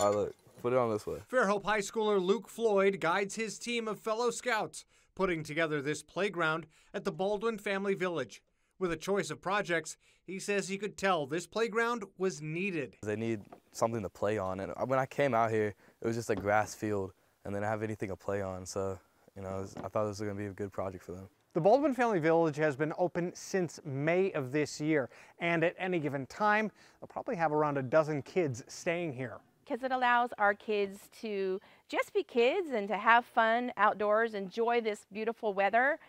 All right, look, put it on this way. Fairhope High Schooler Luke Floyd guides his team of fellow scouts putting together this playground at the Baldwin Family Village. With a choice of projects, he says he could tell this playground was needed. They need something to play on, and when I came out here, it was just a grass field, and they didn't have anything to play on. So, you know, was, I thought this was going to be a good project for them. The Baldwin Family Village has been open since May of this year, and at any given time, they'll probably have around a dozen kids staying here. Because it allows our kids to just be kids and to have fun outdoors, enjoy this beautiful weather,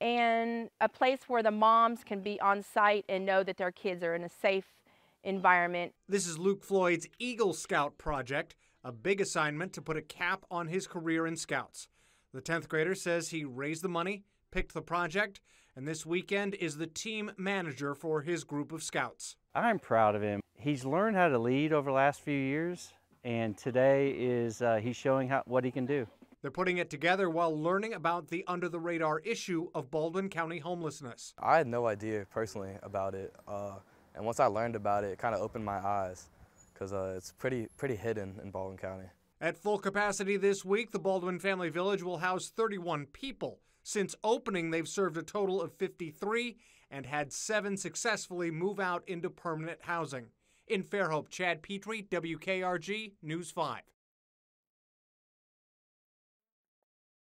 and a place where the moms can be on site and know that their kids are in a safe environment. This is Luke Floyd's Eagle Scout project, a big assignment to put a cap on his career in Scouts. The 10th grader says he raised the money, picked the project, and this weekend is the team manager for his group of Scouts. I'm proud of him. He's learned how to lead over the last few years, and today is uh, he's showing how, what he can do. They're putting it together while learning about the under the radar issue of Baldwin County homelessness. I had no idea personally about it, uh, and once I learned about it, it kind of opened my eyes because uh, it's pretty pretty hidden in Baldwin County. At full capacity this week, the Baldwin Family Village will house 31 people. Since opening, they've served a total of 53 and had seven successfully move out into permanent housing. In Fairhope, Chad Petrie, WKRG News 5.